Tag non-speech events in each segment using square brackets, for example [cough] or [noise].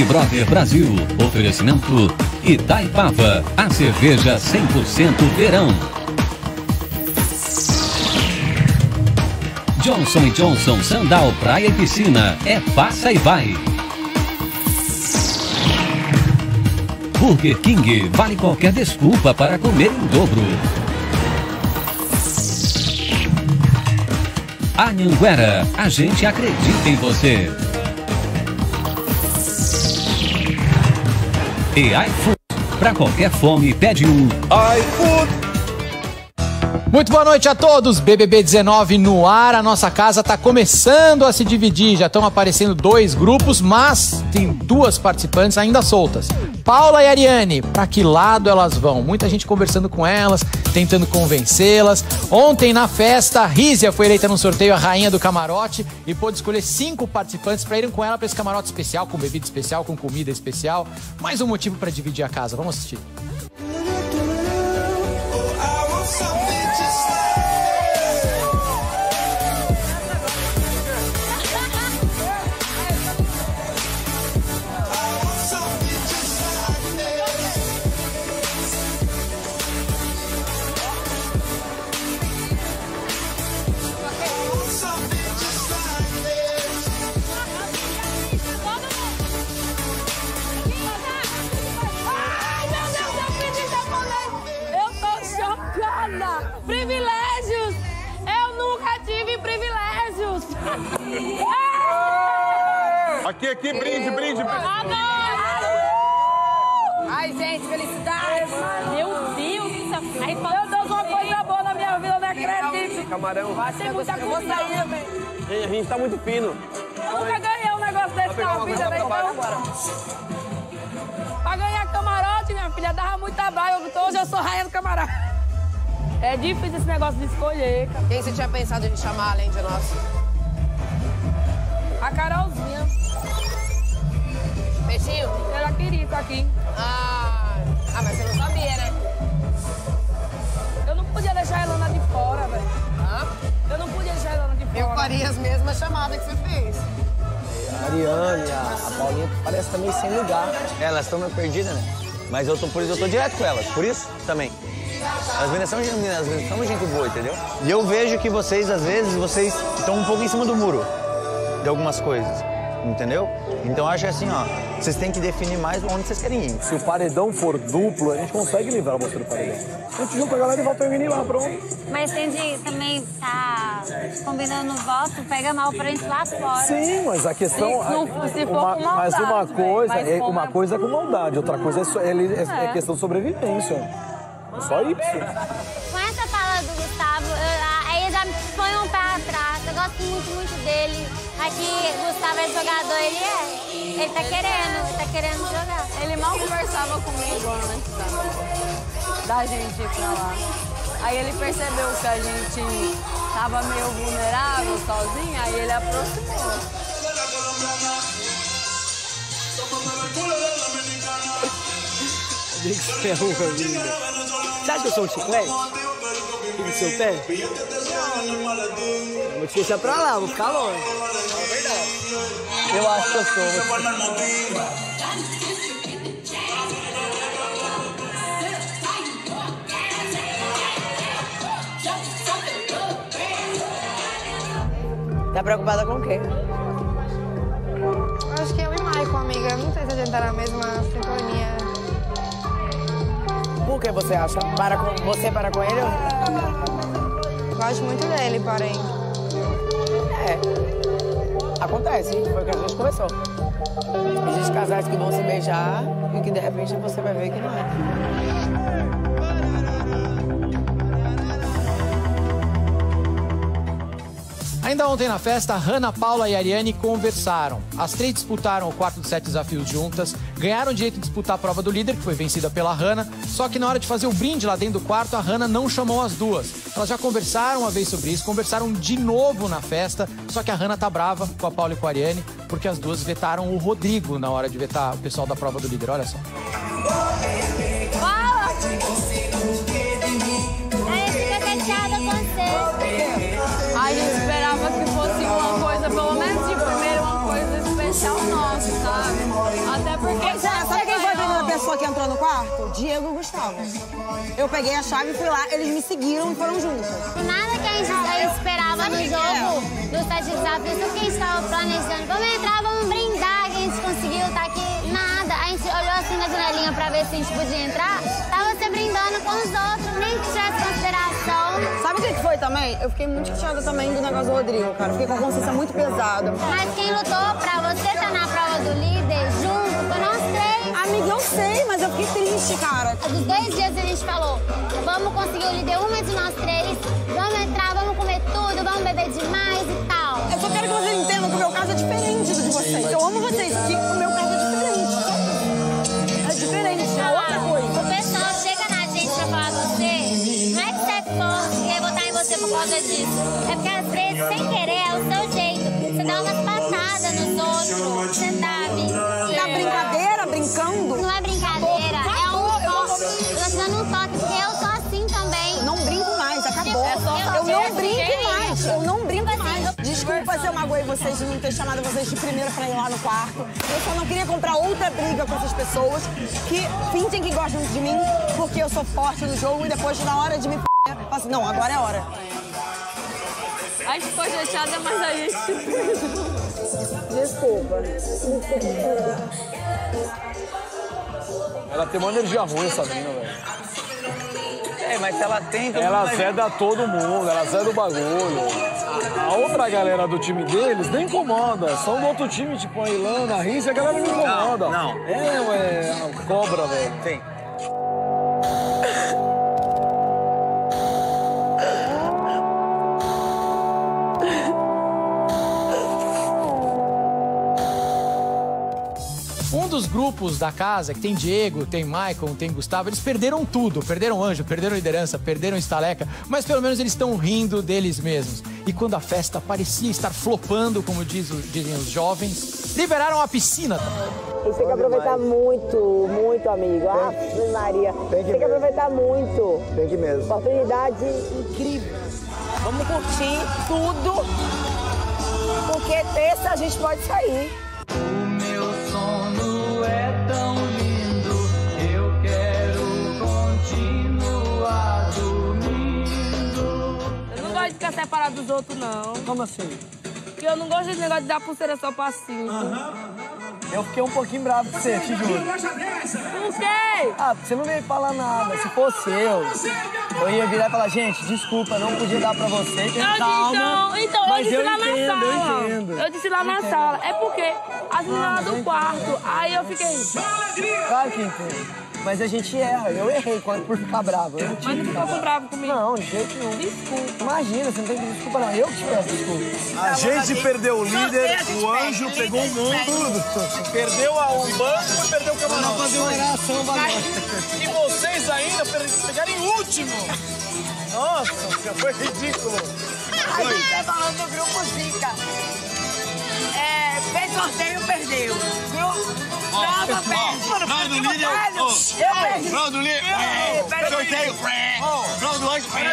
Big Brother Brasil. Oferecimento Itaipava, a cerveja 100% verão. Johnson Johnson Sandal Praia e Piscina. É passa e vai. Burger King vale qualquer desculpa para comer em dobro. Anhanguera, a gente acredita em você. E iFood, para qualquer fome, pede um iFood. Muito boa noite a todos. BBB 19 no ar. A nossa casa está começando a se dividir. Já estão aparecendo dois grupos, mas tem duas participantes ainda soltas. Paula e Ariane, para que lado elas vão? Muita gente conversando com elas, tentando convencê-las. Ontem na festa, Rízia foi eleita no sorteio a rainha do camarote e pôde escolher cinco participantes para irem com ela para esse camarote especial, com bebida especial, com comida especial. Mais um motivo para dividir a casa. Vamos assistir. Aqui, aqui, brinde, brinde. Adoro. Ai, gente, felicidade. Meu Deus céu. Aí, meu Deus, uma coisa boa na minha vida, eu não acredito. Camarão. Tem muita comida aí, velho. A gente tá muito fino. Eu nunca ganhei um negócio desse na vida, né? Então, pra ganhar camarote, minha filha, dava muito trabalho. Hoje eu sou rainha do camarote. É difícil esse negócio de escolher, cara. Quem você tinha pensado em chamar além de nós? A Carolzinha, Peixinho? ela queria estar aqui. Ah, ah, mas você não sabia, né? Eu não podia deixar a Elana de fora, velho. Hã? Eu não podia deixar a Elana de Eu fora. faria as mesmas chamadas que você fez. A Ariane, a, a Paulinha parece também sem lugar. Elas estão meio perdidas, né? Mas eu tô, por isso eu tô direto com elas, por isso também. As meninas são as meninas são gente boa, entendeu? E eu vejo que vocês, às vezes, vocês estão um pouco em cima do muro de algumas coisas, entendeu? Então eu acho assim, ó, vocês têm que definir mais onde vocês querem ir. Se o paredão for duplo, a gente consegue livrar você do paredão. A gente junta a galera e volta a reunir lá, pronto. Mas tem de também tá combinando voto, pega mal pra gente lá fora. Sim, mas a questão. Se não- se for uma, com mas maldade, uma velho, coisa, mas é, uma é- coisa é com maldade, outra coisa é, é- é É. questão de sobrevivência. É só isso. Aqui, Gustavo é jogador, ele é. Ele tá querendo, ele tá querendo jogar. Ele mal conversava comigo antes da, da gente ir pra lá. Aí ele percebeu que a gente tava meio vulnerável, sozinha, aí ele aproximou. Você acha que eu sou um chiclete? No seu pé? Vou te deixar pra lá, vou ficar longe. É verdade. Eu acho que eu sou. Tá preocupada com o quê? Acho que eu e Maicon, amiga. Não sei se a gente tá na mesma sintonia. Por que você acha? Para com, você para com ele? Gosto muito dele, porém. É. Acontece, foi o que a gente conversou. Existem casais que vão se beijar e que de repente você vai ver que não é. Ainda ontem na festa, Hanna, Paula e Ariane conversaram. As três disputaram o quarto de sete desafios juntas, ganharam o direito de disputar a prova do líder, que foi vencida pela Hanna, só que na hora de fazer o brinde lá dentro do quarto, a Hanna não chamou as duas. Elas já conversaram uma vez sobre isso, conversaram de novo na festa, só que a Hanna tá brava com a Paula e com a Ariane, porque as duas vetaram o Rodrigo na hora de vetar o pessoal da prova do líder. Olha só. Fala! Sabe? Até porque Sabe, sabe quem foi a primeira pessoa que entrou no quarto? Diego e Gustavo. Eu peguei a chave, fui lá, eles me seguiram e foram juntos. Nada que a gente esperava no jogo do Sete Desafios, tudo que a gente estava planejando. Vamos entrar, vamos brindar, que a gente conseguiu estar aqui. Nada. A gente olhou assim na janelinha pra ver se a gente podia entrar. Tava você brindando com os outros, nem que também? Eu fiquei muito chateada também do negócio do Rodrigo, cara. Fiquei com a consciência muito pesada. Mas quem lutou pra você estar na prova do líder junto foi nós três. Amiga, eu sei, mas eu fiquei triste, cara. Dos dois dias a gente falou, vamos conseguir o líder uma de nós três, vamos entrar, vamos comer tudo, vamos beber demais e tal. Eu só quero que vocês entendam que o meu caso é diferente do de vocês. Eu amo vocês, que o meu caso você por causa disso. É porque às vezes, sem querer, é o seu jeito. Você dá umas patadas nos outros, você sabe? Na brincadeira, brincando. Não é brincadeira, é um toque. Eu dando um toque, porque eu tô assim também. Não brinco mais, acabou. É só eu fazer não assim, brinco mais. Eu não brinco Tipo mais. assim, Desculpa se eu magoei vocês de não ter chamado vocês de primeiro pra ir lá no quarto. Eu só não queria comprar outra briga com essas pessoas que fingem que gostam de mim porque eu sou forte no jogo e depois, na hora de me assim, não, agora é a hora. A gente ficou chateada, mas a gente... Desculpa. Ela tem uma energia ruim, essa mina, velho. É, mas se ela tem... Ela vai zeda todo mundo, ela zeda o bagulho. A, a outra galera do time deles nem incomoda. São do outro time, tipo a Ilana, a Riz, a galera não incomoda. Não, não. É, ué, a cobra, velho. Tem. Um dos grupos da casa, que tem Diego, tem Michael, tem Gustavo, eles perderam tudo. Perderam anjo, perderam liderança, perderam estaleca, mas pelo menos eles estão rindo deles mesmos. E quando a festa parecia estar flopando, como diz o- dizem os jovens, liberaram a piscina. Têm que aproveitar muito, muito, amigo. Ah, Maria. Tem que, aproveitar muito. Tem que mesmo. Oportunidade incrível. Vamos curtir tudo, porque terça a gente pode sair. Separado dos outros, não. Como assim? Porque eu não gosto desse negócio de dar pulseira só pra cinco. Eu fiquei um pouquinho bravo com você, te juro. Por quê? Ah, porque você não veio falar nada. Se fosse eu, eu ia virar e falar, gente, desculpa, não podia dar pra você. Eu, Calma. então, então, eu Mas disse eu lá entendo, na sala. eu entendo. Eu disse lá na sala. É porque as meninas do quarto. Aí eu fiquei. Claro que entendo. Mas a gente erra. Eu errei quando- por ficar bravo. Eu não Mas não que ficou com bravo comigo. Não, de jeito nenhum. Desculpa. Imagina, você não tem que desculpa, não. Eu que te peço desculpa. A gente perdeu o líder, o anjo pegou o mundo, perdeu a Umbanda e perdeu o camarão. fazer uma oração, valeu. E vocês ainda pegaram em último. Nossa, foi ridículo. A gente tá falando do grupo Zica. É, fez sorteio, perdeu. Viu? Prova, perde. Prova do líder. Eu perdi. Prova do líder. Ei, peraí. Sorteio. Prova do anjo. Peraí,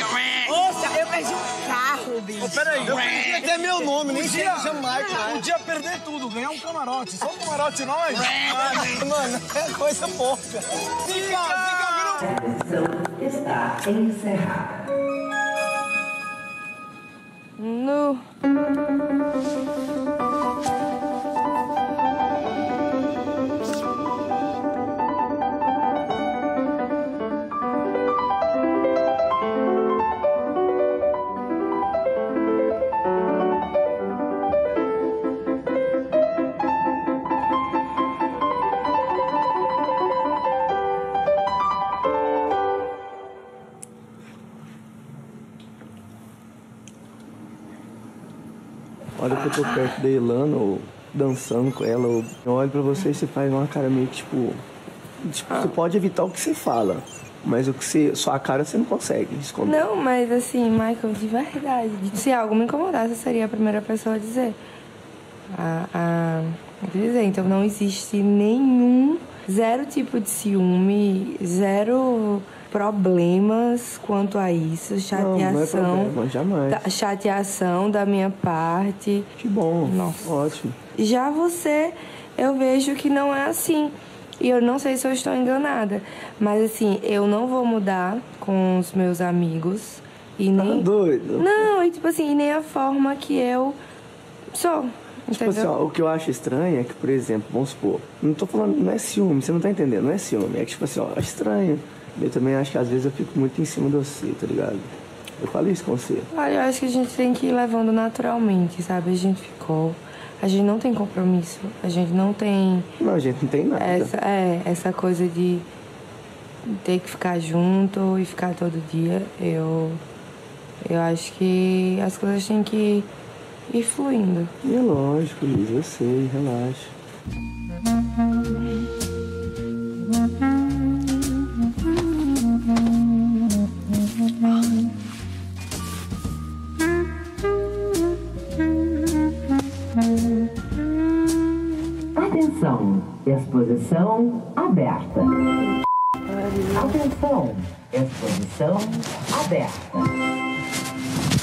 eu perdi. Ouça, eu perdi um carro, bicho. Peraí, eu perdi até meu nome, nem sei que chama Michael. Podia perder tudo, ganhar um camarote. Só um camarote nós. Ah, Mano, é coisa pouca. Fica, fica, grupo. No. Hora que eu tô perto da Ilana, ou dançando com ela, ou eu olho pra você e você faz uma cara meio que tipo. Tipo, você pode evitar o que você fala, mas o que você. Sua cara você não consegue esconder. Não, mas assim, Michael, de verdade. Se algo me incomodasse, eu seria a primeira pessoa a dizer. A, a, a dizer. Então não existe nenhum, zero tipo de ciúme, zero problemas quanto a isso, Não, não é chateação. problema, jamais. da- chateação da minha parte. Que bom. Nossa. Ótimo. Já você eu vejo que não é assim. E eu não sei se eu estou enganada. Mas assim, eu não vou mudar com os meus amigos. E nem. Tá doido? Não, e tipo assim, e nem a forma que eu sou. Tipo Entendeu? assim, ó, o que eu acho estranho é que, por exemplo, vamos supor, não tô falando, não é ciúme, você não tá entendendo, não é ciúme, é que tipo assim, ó, é estranho. Eu também acho que às vezes eu fico muito em cima de você, tá ligado? Eu falo isso com você. Olha, eu acho que a gente tem que ir levando naturalmente, sabe? A gente ficou. A gente não tem compromisso. A gente não tem. Não, a gente não tem nada. Essa, é, essa coisa de ter que ficar junto e ficar todo dia. Eu. Eu acho que as coisas têm que ir fluindo. E é lógico, Liz, eu sei, relaxa. Exposição aberta. Atenção, exposição aberta.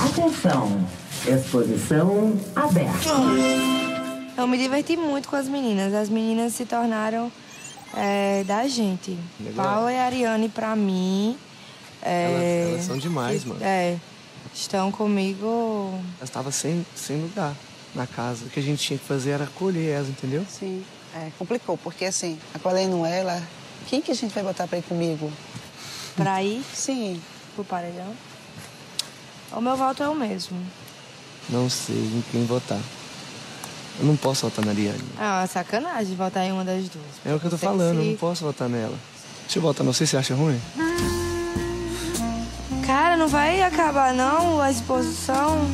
Atenção, exposição aberta. Eu me diverti muito com as meninas. As meninas se tornaram é, da gente. Legal. Paula e Ariane, pra mim. é, Elas- elas são demais, mano. É. Estão comigo. Elas estavam sem, sem lugar na casa. O que a gente tinha que fazer era acolher elas, entendeu? Sim, é, complicou, porque assim, a não é ela. Quem que a gente vai botar pra ir comigo? Pra ir? Sim. Pro paredão? O meu voto é o mesmo. Não sei em quem votar. Eu não posso votar na Ariane. Ah, uma sacanagem votar em uma das duas. É o que eu tô falando, eu se- não posso votar nela. Deixa eu votar, não sei se você acha ruim. Cara, não vai acabar não a exposição?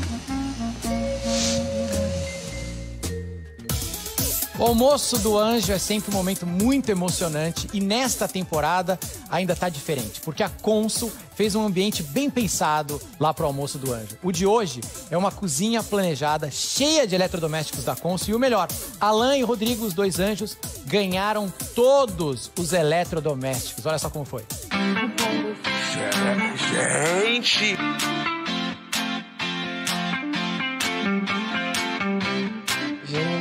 O almoço do anjo é sempre um momento muito emocionante e nesta temporada ainda tá diferente, porque a Consul fez um ambiente bem pensado lá pro almoço do anjo. O de hoje é uma cozinha planejada, cheia de eletrodomésticos da Consul e o melhor, Alan e Rodrigo, os dois anjos, ganharam todos os eletrodomésticos. Olha só como foi. Gente!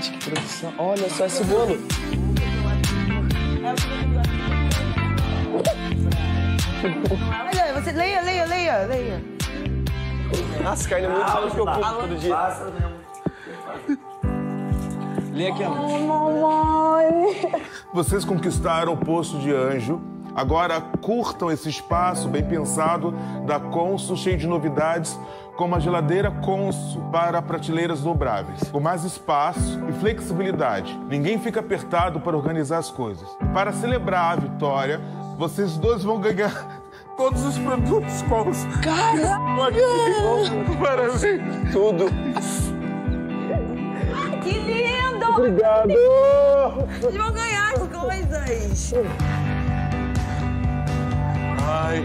Gente, que produção. Olha só esse bolo. Olha, você leia, leia, leia, leia. Nossa, carne é muito mais que eu como todo dia. Lê aqui, mamãe. Vocês conquistaram o posto de anjo. Agora curtam esse espaço bem pensado da Consul, cheio de novidades, como a geladeira Consul para prateleiras dobráveis, com mais espaço e flexibilidade. Ninguém fica apertado para organizar as coisas. Para celebrar a vitória, vocês dois vão ganhar [laughs] todos os produtos Consul. Cara! Parabéns! Tudo. Que lindo! Obrigado! Eles vão ganhar as coisas. Ai.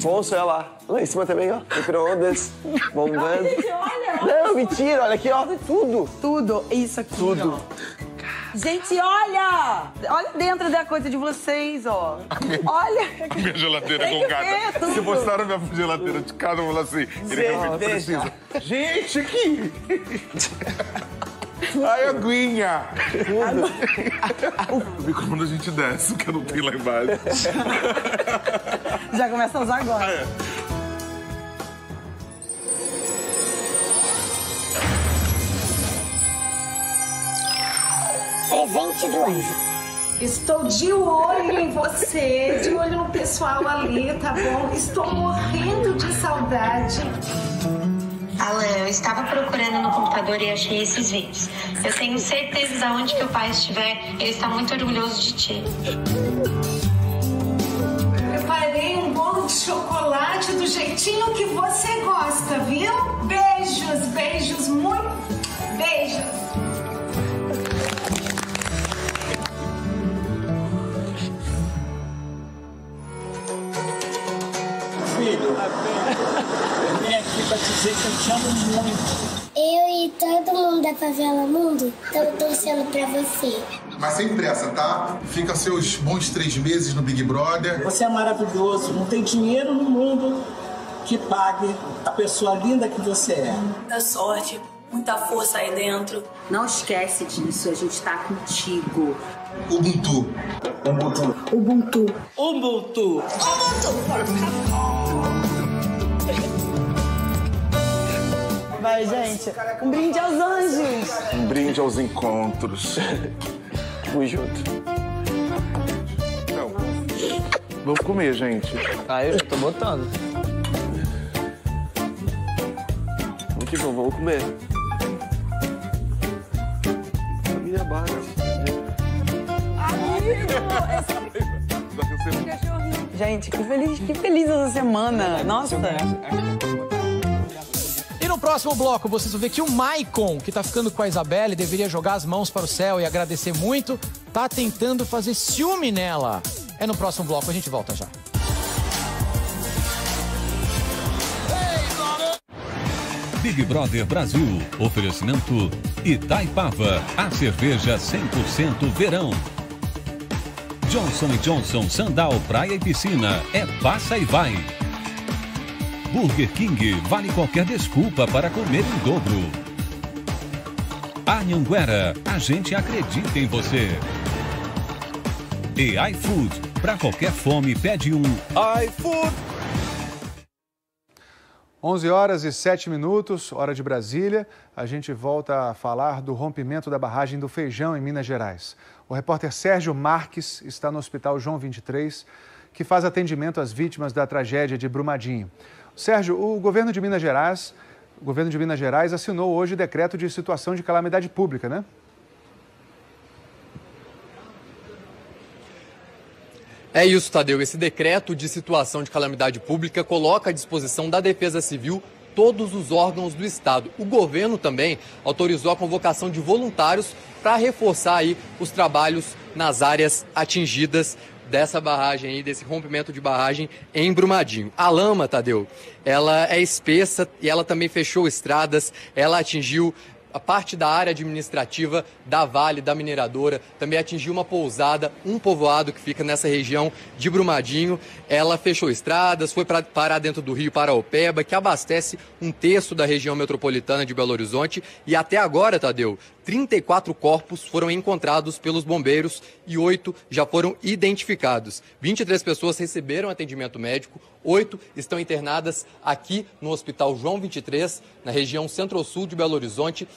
Fonso, olha lá. Lá em cima também, ó. Micro-ondas, [laughs] bombando. Gente, olha. Não, mentira, olha aqui, ó. Tudo. Tudo, isso aqui. Tudo. Gente, olha! Olha dentro da coisa de vocês, ó. Olha! Minha geladeira Tem com que cada. tudo. Se mostraram minha geladeira de cada, eu falo assim. Ele Gente, realmente deixa. precisa. Gente, aqui! [laughs] Ai, aguinha! Vi quando a gente desce, que eu não tenho lá embaixo. Já começa a usar agora. É. Presente do anjo. Estou de olho em você, de olho no pessoal ali, tá bom? Estou morrendo de saudade. Alan, eu estava procurando no computador e achei esses vídeos. Eu tenho certeza de onde que o pai estiver, ele está muito orgulhoso de ti. Preparei um bolo de chocolate do jeitinho que você pra dizer que eu te amo muito. Eu e todo mundo da favela mundo estão torcendo pra você. Mas sem pressa, tá? Fica seus bons três meses no Big Brother. Você é maravilhoso. Não tem dinheiro no mundo que pague a pessoa linda que você é. Da sorte. muita força aí dentro. Não esquece disso, a gente tá contigo. Ubuntu. Ubuntu. Ubuntu. Ubuntu. Vai, gente. Um brinde aos anjos. Um brinde aos encontros. [laughs] Tamo junto. Então, vamos comer, gente. Ah, eu já tô botando. O que eu vou comer? A minha barra. [laughs] Gente, que feliz, que feliz essa semana. Nossa. Próximo bloco, vocês vão ver que o Maicon, que tá ficando com a Isabelle, deveria jogar as mãos para o céu e agradecer muito, tá tentando fazer ciúme nela. É no próximo bloco, a gente volta já. Big Brother Brasil. Oferecimento Itaipava. A cerveja 100% verão. Johnson Johnson Sandal Praia e Piscina. É passa e vai. Burger King. Vale qualquer desculpa para comer em dobro. Anhanguera. A gente acredita em você. E iFood. Para qualquer fome, pede um iFood. 11 horas e 7 minutos, hora de Brasília. A gente volta a falar do rompimento da barragem do Feijão em Minas Gerais. O repórter Sérgio Marques está no Hospital João 23, que faz atendimento às vítimas da tragédia de Brumadinho. Sérgio, o governo de Minas Gerais, o governo de Minas Gerais assinou hoje o decreto de situação de calamidade pública, né? É isso, Tadeu. Esse decreto de situação de calamidade pública coloca à disposição da Defesa Civil todos os órgãos do Estado. O governo também autorizou a convocação de voluntários para reforçar aí os trabalhos nas áreas atingidas dessa barragem aí, desse rompimento de barragem em Brumadinho. A lama, Tadeu, ela é espessa e ela também fechou estradas, ela atingiu a parte da área administrativa da Vale, da mineradora, também atingiu uma pousada, um povoado que fica nessa região de Brumadinho. Ela fechou estradas, foi para parar dentro do rio Paraopeba, que abastece um terço da região metropolitana de Belo Horizonte. E até agora, Tadeu, 34 corpos foram encontrados pelos bombeiros e oito já foram identificados. 23 pessoas receberam atendimento médico, oito estão internadas aqui no Hospital João 23, na região centro-sul de Belo Horizonte.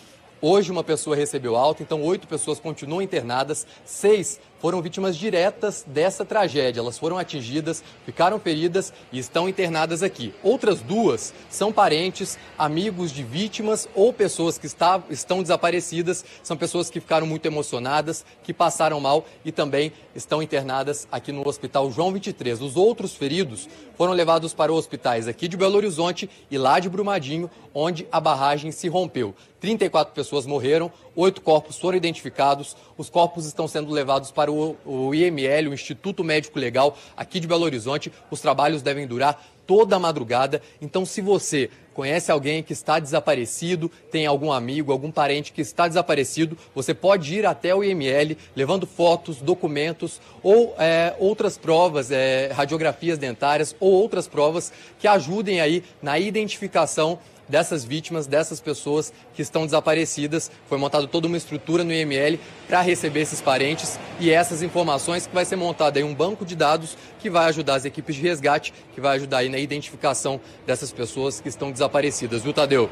Hoje uma pessoa recebeu alta, então oito pessoas continuam internadas, seis foram vítimas diretas dessa tragédia. Elas foram atingidas, ficaram feridas e estão internadas aqui. Outras duas são parentes, amigos de vítimas ou pessoas que está, estão desaparecidas. São pessoas que ficaram muito emocionadas, que passaram mal e também estão internadas aqui no Hospital João 23. Os outros feridos foram levados para hospitais aqui de Belo Horizonte e lá de Brumadinho, onde a barragem se rompeu. 34 pessoas morreram, oito corpos foram identificados, os corpos estão sendo levados para o, o IML, o Instituto Médico Legal, aqui de Belo Horizonte. Os trabalhos devem durar toda a madrugada. Então, se você conhece alguém que está desaparecido, tem algum amigo, algum parente que está desaparecido, você pode ir até o IML levando fotos, documentos ou é, outras provas, é, radiografias dentárias ou outras provas que ajudem aí na identificação dessas vítimas, dessas pessoas que estão desaparecidas. Foi montada toda uma estrutura no IML para receber esses parentes e essas informações que vai ser montado aí um banco de dados que vai ajudar as equipes de resgate, que vai ajudar aí na identificação dessas pessoas que estão desaparecidas. Viu, Tadeu?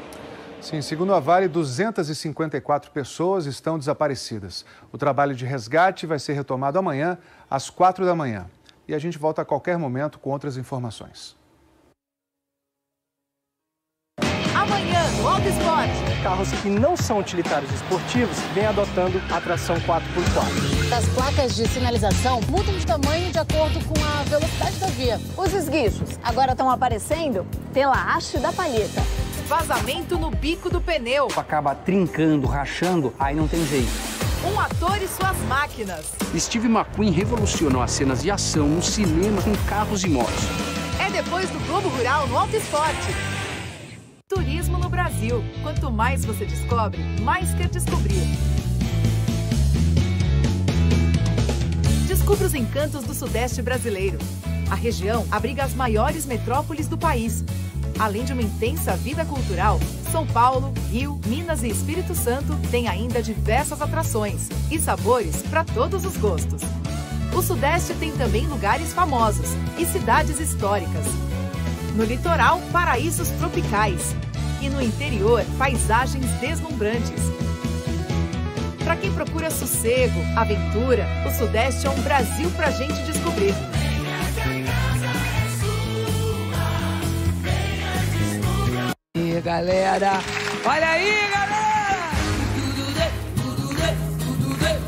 Sim, segundo a Vale, 254 pessoas estão desaparecidas. O trabalho de resgate vai ser retomado amanhã, às quatro da manhã. E a gente volta a qualquer momento com outras informações. Auto Esporte. Carros que não são utilitários esportivos vêm adotando a tração 4x4. As placas de sinalização mudam de tamanho de acordo com a velocidade da via. Os esguichos agora estão aparecendo pela haste da palheta. Vazamento no bico do pneu. Acaba trincando, rachando, aí não tem jeito. Um ator e suas máquinas. Steve McQueen revolucionou as cenas de ação no cinema com carros e motos. É depois do Globo Rural no Auto Esporte. Turismo no Brasil. Quanto mais você descobre, mais quer descobrir. Descubra os encantos do Sudeste brasileiro. A região abriga as maiores metrópoles do país. Além de uma intensa vida cultural, São Paulo, Rio, Minas e Espírito Santo têm ainda diversas atrações e sabores para todos os gostos. O Sudeste tem também lugares famosos e cidades históricas. No litoral, paraísos tropicais. E no interior, paisagens deslumbrantes. Para quem procura sossego, aventura, o Sudeste é um Brasil pra gente descobrir. E galera, olha aí, galera!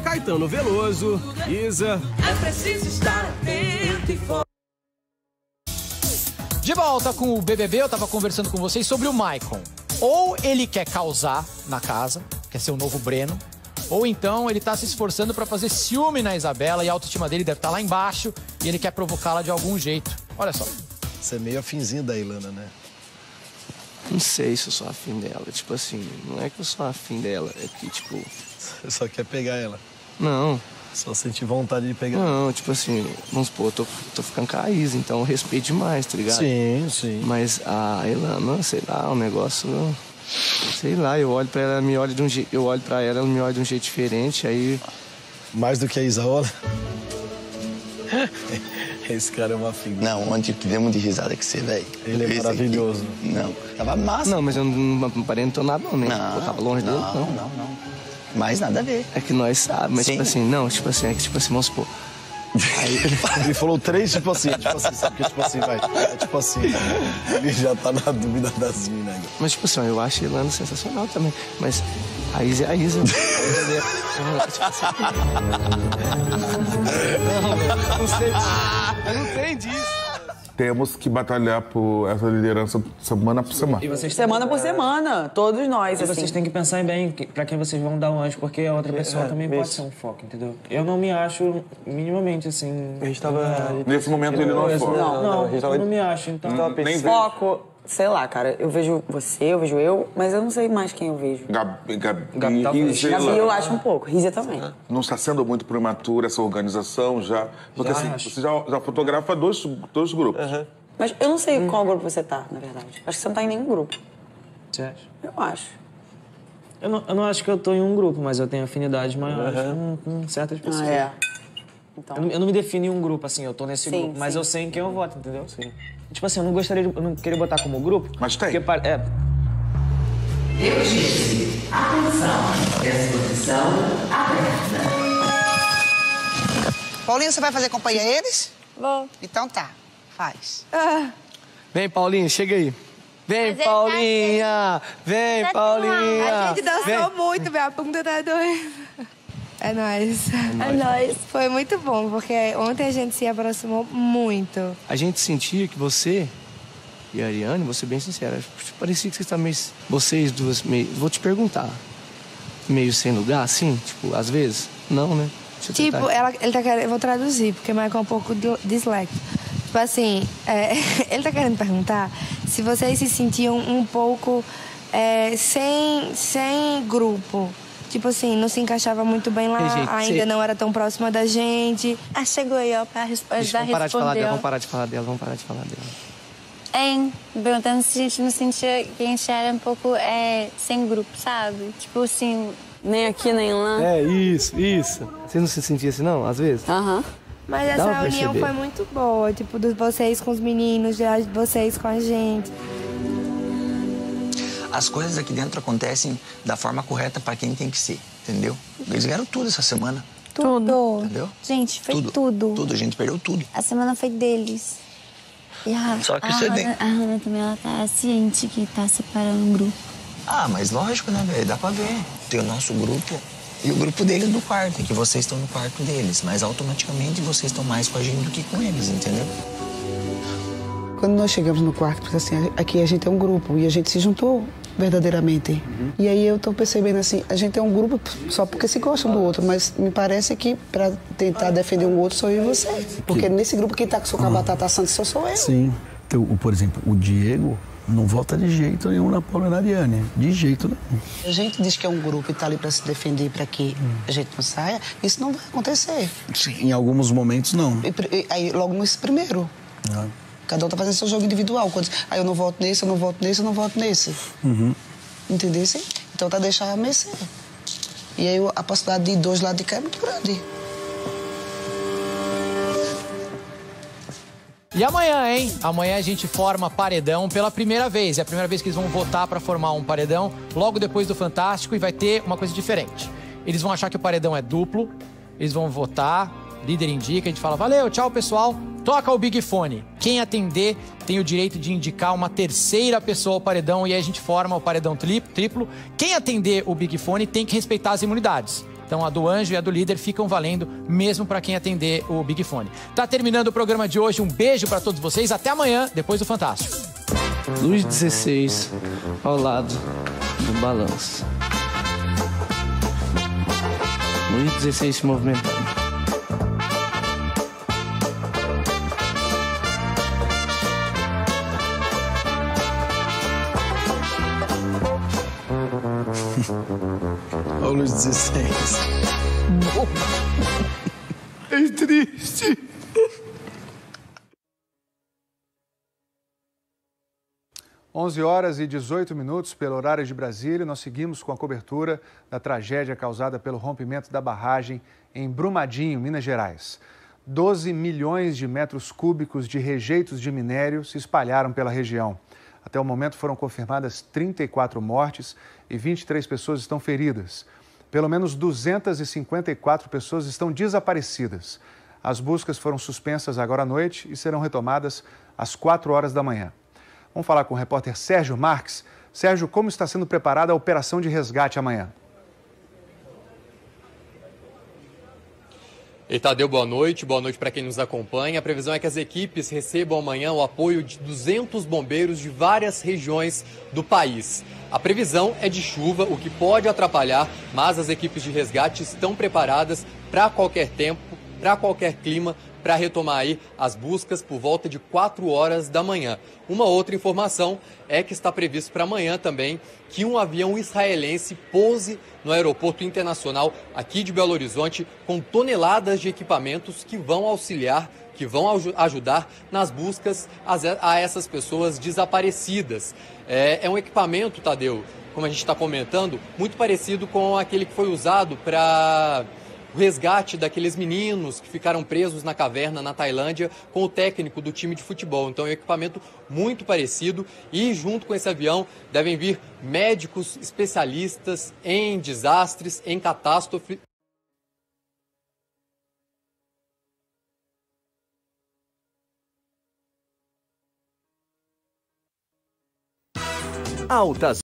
Caetano Veloso, Isa. É preciso estar atento e forte. De volta com o BBB, eu tava conversando com vocês sobre o Maicon. Ou ele quer causar na casa, quer ser o novo Breno, ou então ele tá se esforçando pra fazer ciúme na Isabela e a autoestima dele deve estar lá embaixo e ele quer provocá-la de algum jeito. Olha só. Você é meio afinzinho da Ilana, né? Não sei se eu sou afim dela. Tipo assim, não é que eu sou afim dela, é que, tipo. Você só quer pegar ela. Não. Só senti vontade de pegar Não, tipo assim, vamos supor, eu tô, tô ficando com a Isa, então eu respeito demais, tá ligado? Sim, sim. Mas a Elana, sei lá, o negócio. Sei lá, eu olho pra ela, ela me olha de um jeito. Eu olho pra ela, ela me olha de um jeito diferente, aí. Mais do que a Isaola? [laughs] Esse cara é uma figura. Não, ontem tivemos de risada com você, velho. Ele é maravilhoso. aqui- Não, tava massa. Não, mas eu não, não aparento nada, não, né? Não, eu tava longe não, dele, não. não, não. Mas nada a ver. É que nós sabemos, mas Sim. tipo assim, não, tipo assim, é que tipo assim, vamos supor. Aí ele falou três, tipo assim, tipo assim, sabe que tipo assim, vai. É tipo assim, ele já tá na dúvida das minas ainda. Mas, tipo assim, eu acho a Ilana sensacional também. Mas a Isa é a Isa. [laughs] Não, não sei. Eu não tenho disso. Temos que batalhar por essa liderança semana por semana. E vocês Semana por semana, todos nós, E assim. vocês têm que pensar bem que- pra quem vocês vão dar o anjo, porque a outra pessoa É, também isso. pode ser um foco, entendeu? Eu não me acho minimamente assim. A gente tava. Nesse momento ele não é eu- foco. Não, Não, não, eu não me acho, então. Nem Foco, sei lá, cara, eu vejo você, eu vejo eu, mas eu não sei mais quem eu vejo. Gabi, Gabi, Gabi. Gabi eu acho um pouco, Rizia também. Não está sendo muito prematura essa organização já? Porque Já assim, acho. você já, já fotografa dois, dois grupos. Mas eu não sei qual grupo você tá, na verdade. Acho que você não tá em nenhum grupo. Você acha? Eu acho. Eu não, eu não acho que eu tô em um grupo, mas eu tenho afinidades maiores Uhum. com, com certas pessoas. Ah, é. Eu, não, eu não me defino em um grupo, assim, eu tô nesse Sim, grupo, mas sim. eu sei em quem eu voto, entendeu? Sim. Tipo assim, eu não gostaria de. Eu não queria botar como grupo. Mas tem. Porque, é, Eu disse, atenção, exposição aberta. Paulinho, você vai fazer companhia a eles? Vou. Então tá, faz. Vem, Paulinha, chega aí. Vem, tá Paulinha! Vem, Tá Paulinha! A gente dançou Vem. muito, minha bunda tá doendo. É nóis. É nóis. Foi muito bom, porque ontem a gente se aproximou muito. A gente sentia que você e a Ariane, vou ser bem sincera, parecia que vocês meio. Vocês duas meio. Vou te perguntar. Meio sem lugar, assim? Tipo, às vezes? Não, né? Tipo, ela, ele tá querendo. Eu vou traduzir, porque o Michael é um pouco di- disléxico. Tipo assim, é, [laughs] ele tá querendo perguntar se vocês se sentiam um pouco é, sem, sem grupo. Tipo assim, não se encaixava muito bem lá, gente, ainda não era tão próxima da gente. Ah, chegou aí, ó, pra responder. Deixa, vamos parar de falar dela, vamos parar de falar dela, vamos parar de falar dela. Hein? Perguntando se a gente não sentia que a gente era um pouco é, sem grupo, sabe? Tipo assim. Nem aqui, nem lá. É, isso, isso. Você não se sentia assim, não, às vezes? Aham. Mas Dá essa reunião foi muito boa, tipo, de vocês com os meninos, de vocês com a gente. As coisas aqui dentro acontecem da forma correta pra quem tem que ser, entendeu? Eles ganharam tudo essa semana. Tudo. Entendeu? Gente, foi Tudo. tudo. Tudo, a gente perdeu tudo. A semana foi deles. E a, Só que você tem- a Hannah também, ela tá ciente que tá separando um grupo. Ah, mas lógico, né, velho? Dá pra ver. Tem o nosso grupo e o grupo deles do quarto, que vocês estão no quarto deles. Mas automaticamente vocês estão mais com a gente do que com eles, entendeu? Quando nós chegamos no quarto, porque assim, aqui a gente é um grupo e a gente se juntou verdadeiramente. E aí eu tô percebendo assim, a gente é um grupo só porque se gosta um do outro, mas me parece que para tentar defender um outro sou eu e você. Porque nesse grupo quem tá com a batata assando só sou eu. Sim. Então, o- por exemplo, o Diego não vota de jeito nenhum na Paula e na Ariane. De jeito nenhum. A gente diz que é um grupo e tá ali para se defender, para que a gente não saia, isso não vai acontecer. Sim, em alguns momentos, não. E, e aí logo nesse primeiro. Ah. Cada um tá fazendo seu jogo individual. Quando, aí eu não voto nesse, eu não voto nesse, eu não voto nesse. Uhum. Entendeu? Então tá deixar a mercê. E aí a possibilidade de dois lados de cá é muito grande. E amanhã, hein? Amanhã a gente forma paredão pela primeira vez. É a primeira vez que eles vão votar para formar um paredão, logo depois do Fantástico, e vai ter uma coisa diferente. Eles vão achar que o paredão é duplo, eles vão votar, líder indica, a gente fala, valeu, tchau pessoal, toca o Big Fone. Quem atender tem o direito de indicar uma terceira pessoa ao paredão e aí a gente forma o paredão triplo. Quem atender o Big Fone tem que respeitar as imunidades. Então a do anjo e a do líder ficam valendo mesmo para quem atender o Big Fone. Tá terminando o programa de hoje. Um beijo para todos vocês. Até amanhã, depois do Fantástico. Luz 16 ao lado do balanço. Luz 16 se movimentando. 16. É triste. Onze horas e 18 minutos pelo horário de Brasília, nós seguimos com a cobertura da tragédia causada pelo rompimento da barragem em Brumadinho, Minas Gerais. 12 milhões de metros cúbicos de rejeitos de minério se espalharam pela região. Até o momento foram confirmadas 34 mortes e 23 pessoas estão feridas. Pelo menos 254 pessoas estão desaparecidas. As buscas foram suspensas agora à noite e serão retomadas às 4 horas da manhã. Vamos falar com o repórter Sérgio Marques. Sérgio, como está sendo preparada a operação de resgate amanhã? E boa noite. Boa noite para quem nos acompanha. A previsão é que as equipes recebam amanhã o apoio de 200 bombeiros de várias regiões do país. A previsão é de chuva, o que pode atrapalhar, mas as equipes de resgate estão preparadas para qualquer tempo, para qualquer clima, para retomar aí as buscas por volta de 4 horas da manhã. Uma outra informação é que está previsto para amanhã também que um avião israelense pouse no aeroporto internacional aqui de Belo Horizonte com toneladas de equipamentos que vão auxiliar que vão ajudar nas buscas a essas pessoas desaparecidas. É, é um equipamento, Tadeu, como a gente está comentando, muito parecido com aquele que foi usado para o resgate daqueles meninos que ficaram presos na caverna na Tailândia com o técnico do time de futebol. Então é um equipamento muito parecido e junto com esse avião devem vir médicos especialistas em desastres, em catástrofe, Altas